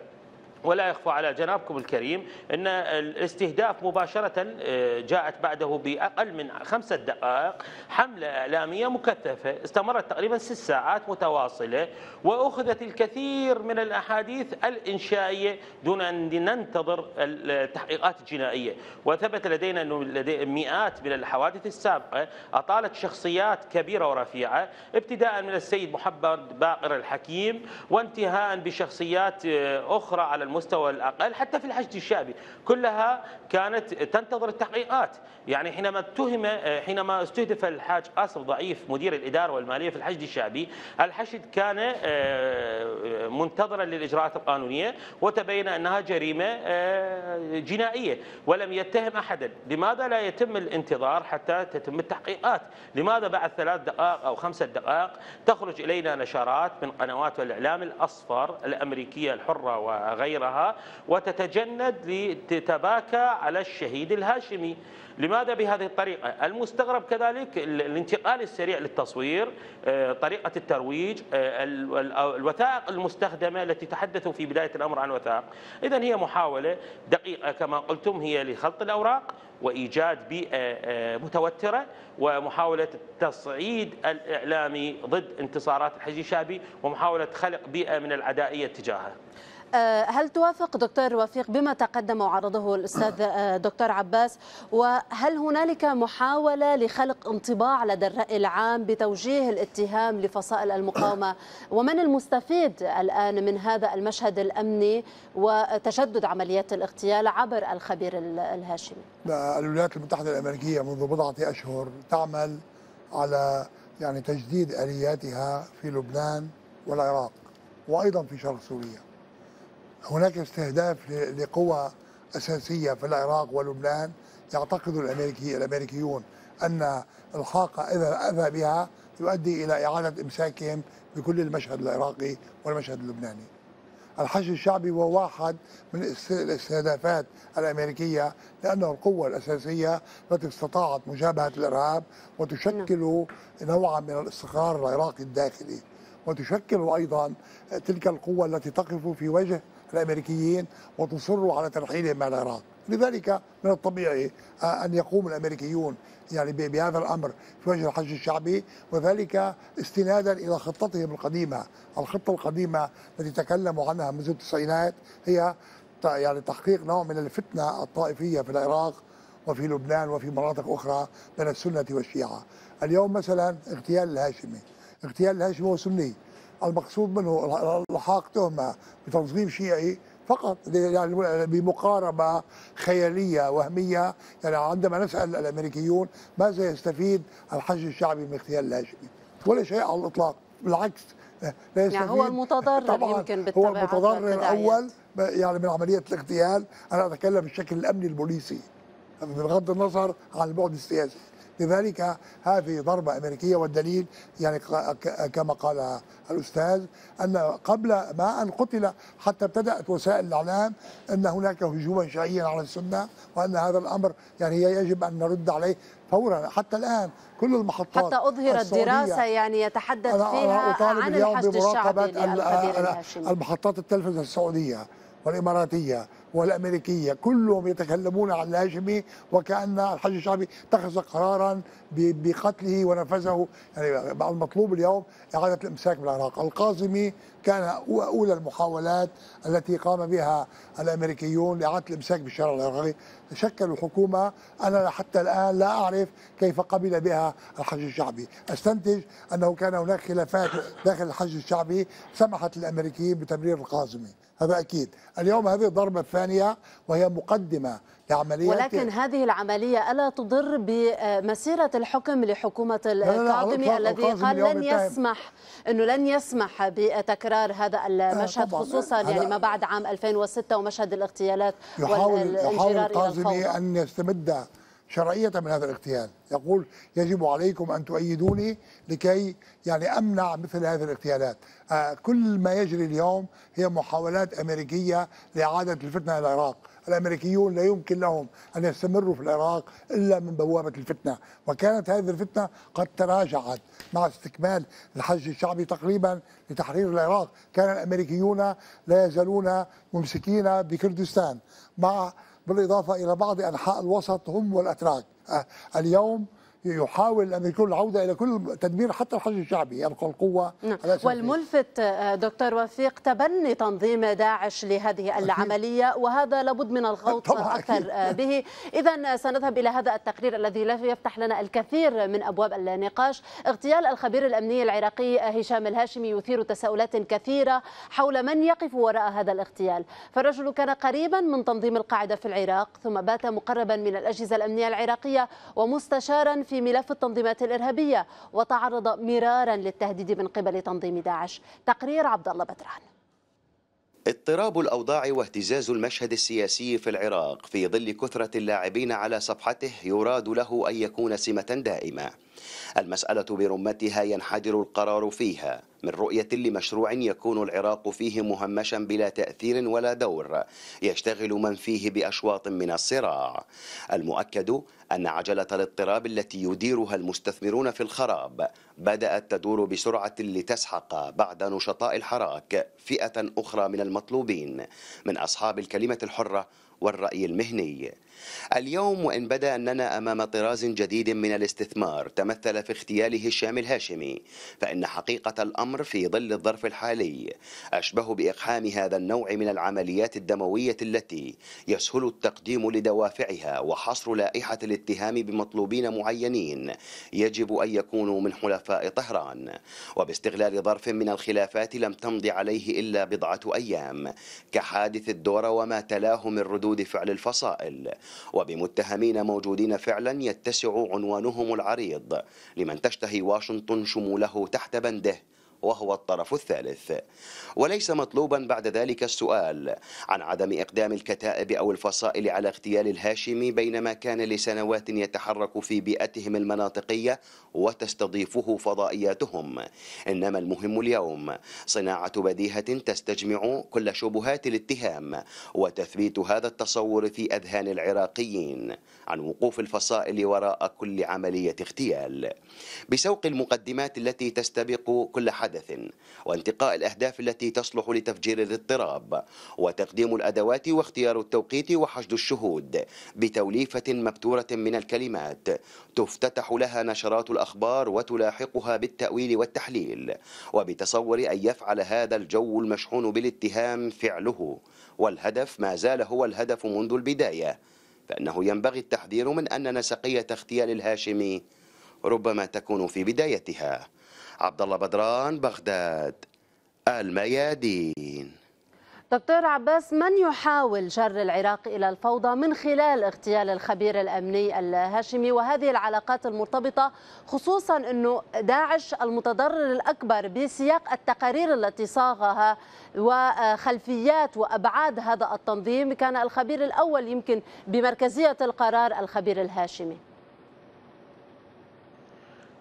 ولا يخفى على جنابكم الكريم أن الاستهداف مباشرة آه، جاءت بعده بأقل من خمسة دقائق. حملة إعلامية مكثفة استمرت تقريبا ست ساعات متواصلة وأخذت الكثير من الأحاديث الإنشائية دون أن ننتظر التحقيقات الجنائية. وثبت لدينا أنه لدي مئات من الحوادث السابقة أطالت شخصيات كبيرة ورفيعة ابتداء من السيد محمد باقر الحكيم وانتهاء بشخصيات آه، أخرى على المستوى الأقل حتى في الحشد الشعبي. كلها كانت تنتظر التحقيقات. يعني حينما اتهم حينما استهدف الحاج قاسم ضعيف مدير الإدارة والمالية في الحشد الشعبي الحشد كان آه، منتظرا للإجراءات القانونية وتبين أنها جريمة آه، جنائية. ولم يتهم أحدا. لماذا لا يتم الانتظار حتى تتم التحقيقات؟ لماذا بعد ثلاث دقائق أو خمسة دقائق تخرج إلينا نشرات من قنوات الإعلام الأصفر الأمريكية الحرة وغيرها؟ وغيرها وتتجند لتتباكى على الشهيد الهاشمي. لماذا بهذه الطريقة؟ المستغرب كذلك الانتقال السريع للتصوير آه، طريقة الترويج آه، الوثائق المستخدمة التي تحدثوا في بداية الأمر عن وثائق. إذا هي محاولة دقيقة كما قلتم هي لخلط الأوراق وإيجاد بيئة آه، متوترة ومحاولة تصعيد الإعلامي ضد انتصارات الحشد الشعبي ومحاولة خلق بيئة من العدائية تجاهه هل توافق دكتور وفيق بما تقدم وعرضه الأستاذ آه، دكتور عباس؟ وهل هنالك محاولة لخلق انطباع لدى الرأي العام بتوجيه الاتهام لفصائل المقاومة؟ ومن المستفيد الآن من هذا المشهد الأمني وتشدد عمليات الاغتيال عبر الخبير الهاشمي؟ الولايات المتحدة الأمريكية منذ بضعة أشهر تعمل على يعني تجديد آلياتها في لبنان والعراق وأيضا في شرق سوريا. هناك استهداف لقوى أساسية في العراق ولبنان. يعتقد الأمريكي الأمريكيون أن الحاق إذا أذى بها يؤدي إلى إعادة إمساكهم بكل المشهد العراقي والمشهد اللبناني. الحشد الشعبي هو واحد من الاستهدافات الأمريكية لأنه القوة الأساسية التي استطاعت مجابهة الإرهاب وتشكل نوعا من الاستقرار العراقي الداخلي. وتشكل أيضا تلك القوة التي تقف في وجه الأمريكيين وتصروا على ترحيلهم من العراق. لذلك من الطبيعي أن يقوم الأمريكيون يعني بهذا الأمر في وجه الحج الشعبي وذلك استنادا إلى خطتهم القديمة، الخطة القديمة التي تكلموا عنها منذ التسعينات هي يعني تحقيق نوع من الفتنة الطائفية في العراق وفي لبنان وفي مناطق أخرى بين السنة والشيعة. اليوم مثلا اغتيال الهاشمي، اغتيال الهاشمي هو سني. المقصود منه الحاق تهمه بتنظيم شيعي فقط يعني بمقاربة خيالية وهمية. يعني عندما نسأل الأمريكيون ماذا يستفيد الحج الشعبي من اغتيال الهاشمي؟ ولا شيء على الإطلاق بالعكس لا يستفيد يعني هو المتضرر طبعا يمكن هو المتضرر الأول يعني من عملية الاغتيال. أنا أتكلم بالشكل الأمني البوليسي بغض النظر عن البعد السياسي. لذلك هذه ضربة أمريكية والدليل يعني كما قال الأستاذ أن قبل ما أن قتل حتى ابتدأت وسائل الإعلام أن هناك هجوما شيعيا على السنة وأن هذا الأمر يعني يجب أن نرد عليه فورا. حتى الآن كل المحطات حتى أظهرت دراسة يعني يتحدث فيها عن الحشد الشعبي المحطات التلفزة السعودية والإماراتية والأمريكية كلهم يتكلمون عن الهاشمي وكأن الحج الشعبي اتخذ قرارا بقتله ونفذه. يعني المطلوب اليوم إعادة الإمساك بالعراق. القاظمي كان أولى المحاولات التي قام بها الأمريكيون لإعادة الإمساك بالشارع العراقي. شكلوا حكومة أنا حتى الآن لا أعرف كيف قبل بها الحج الشعبي. أستنتج أنه كان هناك خلافات داخل الحج الشعبي سمحت للأمريكيين بتمرير القاظمي هذا أكيد. اليوم هذه الضربة الثانية وهي مقدمة لعمليات ولكن هذه العملية ألا تضر بمسيرة الحكم لحكومة الكاظمي الذي قال لن يسمح أنه لن يسمح بتكرار هذا المشهد خصوصا يعني ما بعد عام 2006 ومشهد الاغتيالات يحاول يحاول الكاظمي أن يستمد شرعية من هذا الاغتيال. يقول يجب عليكم أن تؤيدوني لكي يعني أمنع مثل هذه الاغتيالات. آه كل ما يجري اليوم هي محاولات أمريكية لإعادة الفتنة إلى العراق. الأمريكيون لا يمكن لهم أن يستمروا في العراق إلا من بوابة الفتنة، وكانت هذه الفتنة قد تراجعت مع استكمال الحج الشعبي تقريبا لتحرير العراق، كان الأمريكيون لا يزالون ممسكين بكردستان مع بالإضافة إلى بعض أنحاء الوسط هم والأتراك. أه، اليوم يحاول الامريكيون العودة إلى كل تدمير حتى الحج الشعبي يبقى القوة نعم. والملفت آه، دكتور وفيق تبني تنظيم داعش لهذه العملية وهذا لابد من الغوط أكثر آه، به. اذا سنذهب إلى هذا التقرير الذي يفتح لنا الكثير من أبواب النقاش. اغتيال الخبير الأمني العراقي آه، هشام الهاشمي يثير تساؤلات كثيرة حول من يقف وراء هذا الاغتيال. فالرجل كان قريبا من تنظيم القاعدة في العراق ثم بات مقربا من الأجهزة الأمنية العراقية ومستشارا في ملف التنظيمات الإرهابية وتعرض مرارا للتهديد من قبل تنظيم داعش. تقرير عبد الله بدران. اضطراب الأوضاع واهتزاز المشهد السياسي في العراق في ظل كثرة اللاعبين على صفحته يراد له أن يكون سمة دائمة. المسألة برمتها ينحدر القرار فيها. من رؤية لمشروع يكون العراق فيه مهمشا بلا تأثير ولا دور. يشتغل من فيه بأشواط من الصراع. المؤكد أن عجلة الاضطراب التي يديرها المستثمرون في الخراب بدأت تدور بسرعة لتسحق بعد نشطاء الحراك فئة أخرى من المطلوبين من أصحاب الكلمة الحرة والرأي المهني. اليوم وإن بدأ أننا أمام طراز جديد من الاستثمار تمثل في اغتيال هشام الهاشمي فإن حقيقة الأمر في ظل الظرف الحالي. أشبه بإقحام هذا النوع من العمليات الدموية التي يسهل التقديم لدوافعها وحصر لائحة الاتهام بمطلوبين معينين يجب أن يكونوا من حلفاء طهران. وباستغلال ظرف من الخلافات لم تمض عليه إلا بضعة أيام كحادث الدور وما تلاه من ردود فعل الفصائل. وبمتهمين موجودين فعلا يتسع عنوانهم العريض لمن تشتهي واشنطن شموله تحت بنده. وهو الطرف الثالث. وليس مطلوبا بعد ذلك السؤال عن عدم إقدام الكتائب أو الفصائل على اغتيال الهاشمي بينما كان لسنوات يتحرك في بيئتهم المناطقية وتستضيفه فضائياتهم. إنما المهم اليوم صناعة بديهة تستجمع كل شبهات الاتهام وتثبيت هذا التصور في أذهان العراقيين عن وقوف الفصائل وراء كل عملية اغتيال. بسوق المقدمات التي تستبق كل حدث وانتقاء الأهداف التي تصلح لتفجير الاضطراب وتقديم الأدوات واختيار التوقيت وحشد الشهود بتوليفة مبتورة من الكلمات. تفتتح لها نشرات الأخبار وتلاحقها بالتأويل والتحليل وبتصور أن يفعل هذا الجو المشحون بالاتهام فعله. والهدف ما زال هو الهدف منذ البداية فإنه ينبغي التحذير من أن نسقية اغتيال الهاشمي ربما تكون في بدايتها. عبد الله بدران بغداد. الميادين. دكتور عباس من يحاول جر العراق إلى الفوضى من خلال اغتيال الخبير الأمني الهاشمي؟ وهذه العلاقات المرتبطة خصوصا أنه داعش المتضرر الأكبر بسياق التقارير التي صاغها وخلفيات وأبعاد هذا التنظيم. كان الخبير الأول يمكن بمركزية القرار الخبير الهاشمي.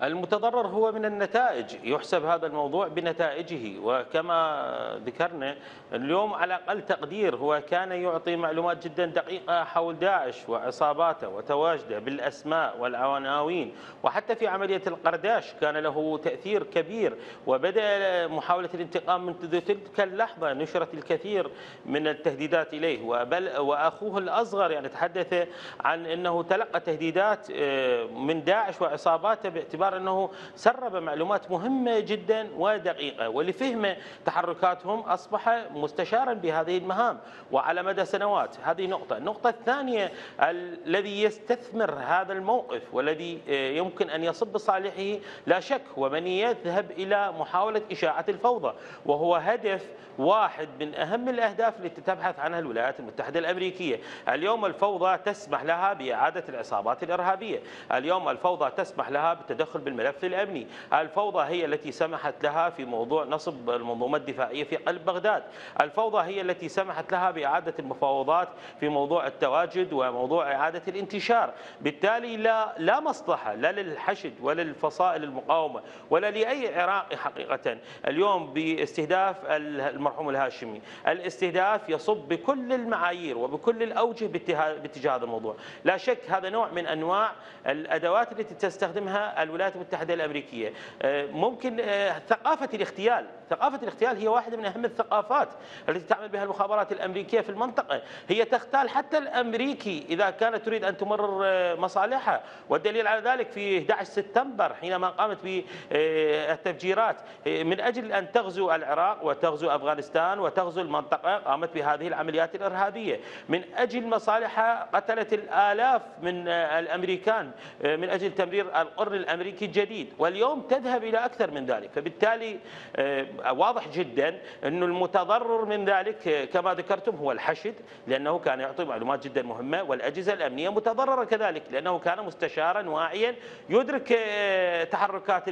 المتضرر هو من النتائج يحسب هذا الموضوع بنتائجه. وكما ذكرنا اليوم على أقل تقدير هو كان يعطي معلومات جدا دقيقة حول داعش وعصاباته وتواجده بالأسماء والعناوين. وحتى في عملية القرداش كان له تأثير كبير وبدأ محاولة الانتقام منذ تلك اللحظة نشرت الكثير من التهديدات إليه. وبل وأخوه الأصغر يعني تحدث عن أنه تلقى تهديدات آه، من داعش وعصاباته باعتبار باعتبار أنه سرب معلومات مهمة جدا ودقيقة ولفهم تحركاتهم أصبح مستشارا بهذه المهام وعلى مدى سنوات. هذه نقطة. النقطة الثانية الذي يستثمر هذا الموقف والذي آه، يمكن أن يصب بصالحه لا شك هو من يذهب إلى محاولة إشاعة الفوضى وهو هدف واحد من أهم الأهداف التي تبحث عنها الولايات المتحدة الأمريكية. اليوم الفوضى تسمح لها بإعادة العصابات الإرهابية. اليوم الفوضى تسمح لها بالتدخل بالملف الأمني. الفوضى هي التي سمحت لها في موضوع نصب المنظومة الدفاعية في قلب بغداد الفوضى هي التي سمحت لها بإعادة المفاوضات في موضوع التواجد وموضوع إعادة الانتشار. بالتالي لا, لا مصلحة لا للحشد ولا للفصائل المقاومة ولا لأي عراقي حقيقة. اليوم باستهداف المرحوم الهاشمي الاستهداف يصب بكل المعايير وبكل الأوجه باتجاه هذا الموضوع. لا شك هذا نوع من أنواع الأدوات التي تستخدمها الولايات المتحدة الأمريكية. آه، ممكن آه، ثقافة الاغتيال ثقافة الاغتيال هي واحدة من أهم الثقافات التي تعمل بها المخابرات الأمريكية في المنطقة. هي تختال حتى الأمريكي إذا كانت تريد أن تمرر آه، مصالحها. والدليل على ذلك في 11 سبتمبر حينما قامت بالتفجيرات. من أجل أن تغزو العراق وتغزو أفغانستان وتغزو المنطقة قامت بهذه العمليات الإرهابية. من أجل مصالحها قتلت الآلاف من الأمريكان من أجل تمرير القرن الأمريكي الجديد. واليوم تذهب إلى أكثر من ذلك. فبالتالي آه، واضح جدا أن المتضرر من ذلك كما ذكرتم هو الحشد لأنه كان يعطي معلومات جدا مهمة والأجهزة الأمنية متضررة كذلك لأنه كان مستشارا واعيا يدرك آه، تحركات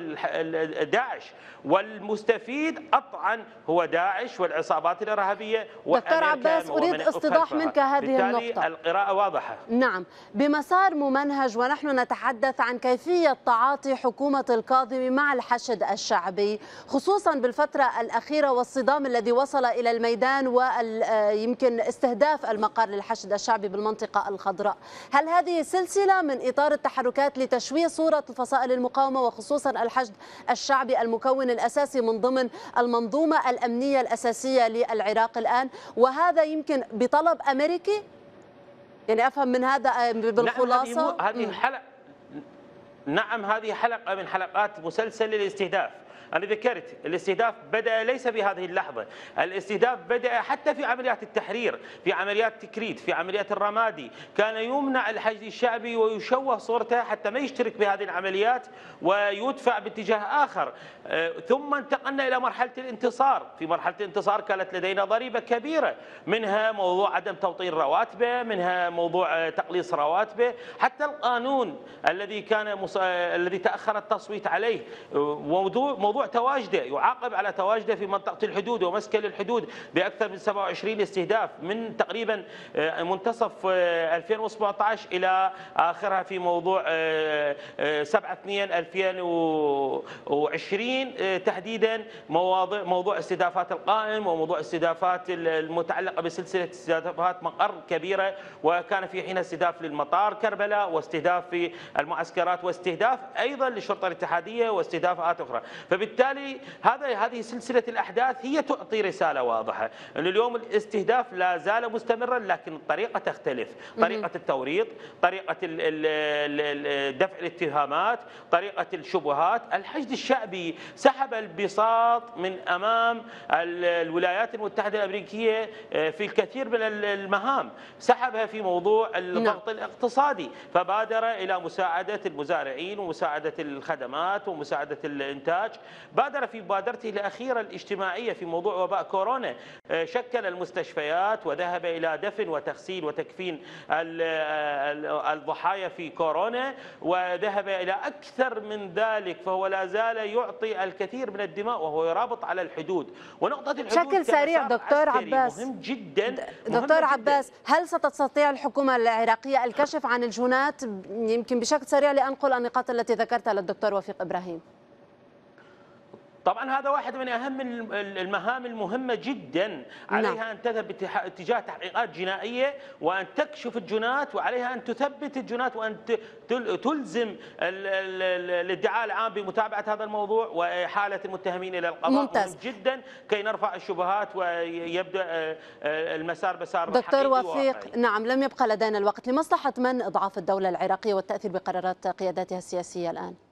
داعش. والمستفيد قطعا هو داعش والعصابات الإرهابية دكتور عباس أريد استيضاح منك هذه النقطة. القراءة واضحة. نعم. بمسار ممنهج ونحن نتحدث عن كيفية تعاطي حكومة الكاظمي مع الحشد الشعبي خصوصا بالفترة الأخيرة والصدام الذي وصل إلى الميدان ويمكن استهداف المقر للحشد الشعبي بالمنطقة الخضراء. هل هذه سلسلة من إطار التحركات لتشويه صورة الفصائل المقاومة وخصوصا الحشد الشعبي المكون الأساسي من ضمن المنظومة الأمنية الأساسية للعراق الآن وهذا يمكن بطلب أمريكي؟ يعني أفهم من هذا بالخلاصه نعم هذه الحلقة نعم هذه حلقة من حلقات مسلسل الاستهداف أنا ذكرت الاستهداف بدأ ليس في هذه اللحظة. الاستهداف بدأ حتى في عمليات التحرير في عمليات تكريت في عمليات الرمادي. كان يمنع الحشد الشعبي ويشوه صورته حتى ما يشترك بهذه العمليات ويدفع باتجاه آخر. آه، ثم انتقلنا إلى مرحلة الانتصار. في مرحلة الانتصار كانت لدينا ضريبة كبيرة منها موضوع عدم توطين رواتبه منها موضوع آه، تقليص رواتبه. حتى القانون الذي كان مص... آه، الذي تأخر التصويت عليه موضوع موضوع موضوع تواجده يعاقب على تواجده في منطقة الحدود ومسكن الحدود بأكثر من 27 استهداف من تقريبا آه، منتصف 2017 آه، إلى آخرها في موضوع 7 2 2020 تحديدا مواضيع موضوع استهدافات القائم وموضوع استهدافات المتعلقة بسلسلة استهدافات مقر كبيرة وكان في حين استهداف للمطار كربلاء واستهداف في المعسكرات واستهداف أيضا للشرطة الاتحادية واستهدافات أخرى. فبالتالي وبالتالي هذا هذه سلسلة الأحداث هي تعطي رسالة واضحة. ان اليوم الاستهداف لا زال مستمرا لكن الطريقة تختلف. طريقة التوريط طريقة دفع الاتهامات طريقة الشبهات. الحشد الشعبي سحب البساط من أمام الولايات المتحدة الأمريكية آه، في الكثير من المهام. سحبها في موضوع الضغط نعم. الاقتصادي. فبادر إلى مساعدة المزارعين ومساعدة الخدمات ومساعدة الإنتاج. بادر في مبادرته الأخيرة الاجتماعية في موضوع وباء كورونا. آه، شكل المستشفيات وذهب إلى دفن وتغسيل وتكفين الضحايا في كورونا وذهب إلى أكثر من ذلك فهو لا زال يعطي الكثير من الدماء وهو يرابط على الحدود. ونقطة الحدود بشكل سريع دكتور عباس. مهم جدا دكتور عباس هل ستستطيع الحكومة العراقية الكشف عن الجنات يمكن بشكل سريع لأنقل النقاط التي ذكرتها للدكتور وفيق إبراهيم. طبعا هذا واحد من أهم المهام المهمة جدا. عليها نعم. أن تذهب اتجاه تحقيقات جنائية وأن تكشف الجنات وعليها أن تثبت الجنات وأن تلزم الادعاء العام بمتابعة هذا الموضوع وإحالة المتهمين إلى القضاء. ممتاز. مهم جدا كي نرفع الشبهات ويبدأ آه، آه، المسار مسار دكتور وفيق نعم لم يبقى لدينا الوقت. لمصلحة من اضعاف الدولة العراقية والتأثير بقرارات قياداتها السياسية الآن؟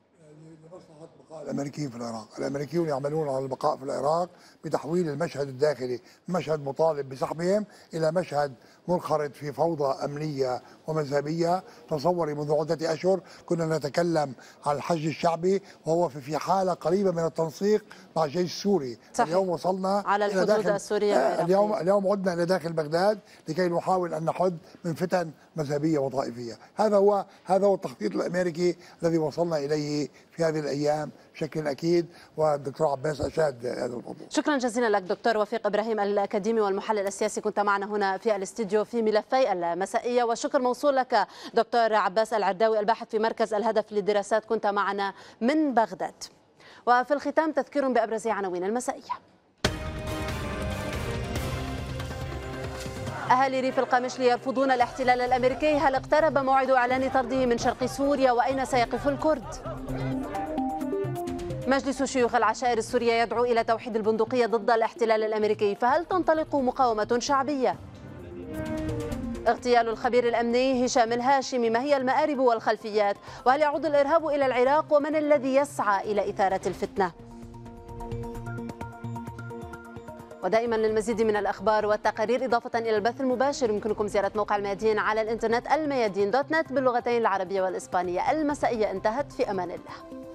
الأمريكيين في العراق، الأمريكيون يعملون على البقاء في العراق بتحويل المشهد الداخلي مشهد مطالب بسحبهم إلى مشهد منخرط في فوضى أمنية ومذهبية، تصوري منذ عدة أشهر كنا نتكلم عن الحج الشعبي وهو في حالة قريبة من التنسيق مع الجيش السوري، صحيح. اليوم وصلنا على الحدود السورية آه، اليوم اليوم عدنا إلى داخل بغداد لكي نحاول أن نحد من فتن مذهبية وطائفية، هذا هو هذا هو التخطيط الأمريكي الذي وصلنا إليه في هذه الأيام. بشكل أكيد والدكتور عباس أشاد هذا الموضوع. شكرا جزيلا لك دكتور وفيق إبراهيم الأكاديمي والمحلل السياسي كنت معنا هنا في الاستديو في ملفي المسائية والشكر موصول لك دكتور عباس العداوي الباحث في مركز الهدف للدراسات كنت معنا من بغداد. وفي الختام تذكير بأبرز عناوين المسائية. أهالي ريف القامشلي يرفضون الاحتلال الأمريكي هل اقترب موعد إعلان طرده من شرق سوريا وأين سيقف الكرد؟ مجلس شيوخ العشائر السورية يدعو إلى توحيد البندقية ضد الاحتلال الأمريكي فهل تنطلق مقاومة شعبية؟ اغتيال الخبير الأمني هشام الهاشمي ما هي المآرب والخلفيات وهل يعود الإرهاب إلى العراق ومن الذي يسعى إلى إثارة الفتنة؟ ودائما للمزيد من الأخبار والتقارير إضافة إلى البث المباشر يمكنكم زيارة موقع الميادين على الإنترنت الميادين دوت نت باللغتين العربية والإسبانية المسائية انتهت في أمان الله